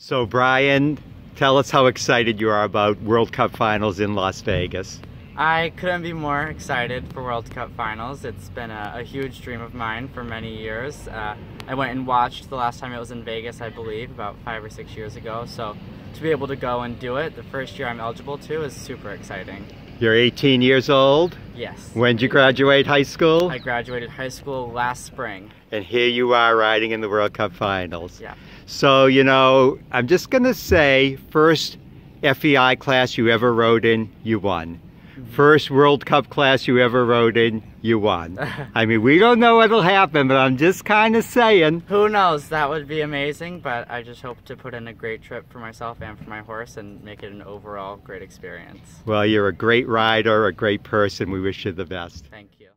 So, Brian, tell us how excited you are about World Cup finals in Las Vegas. I couldn't be more excited for World Cup finals. It's been a, a huge dream of mine for many years. Uh, I went and watched the last time it was in Vegas, I believe, about five or six years ago. So to be able to go and do it the first year I'm eligible to is super exciting. You're 18 years old. Yes. When did you graduate high school? I graduated high school last spring. And here you are riding in the World Cup finals. Yeah. So, you know, I'm just going to say first FEI class you ever rode in, you won. First World Cup class you ever rode in, you won. I mean, we don't know what'll happen, but I'm just kind of saying. Who knows? That would be amazing, but I just hope to put in a great trip for myself and for my horse and make it an overall great experience. Well, you're a great rider, a great person. We wish you the best. Thank you.